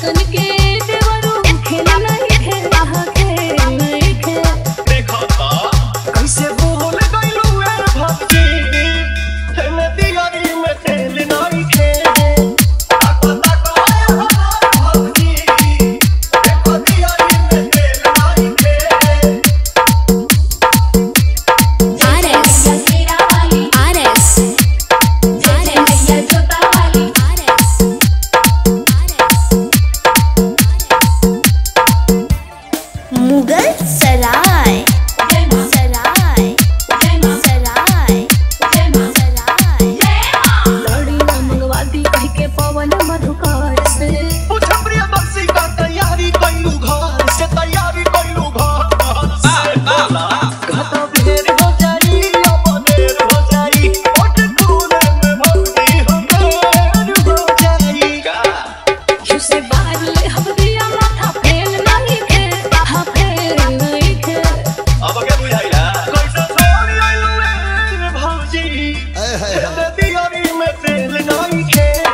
सुन के Te digo, dime, te le doy que.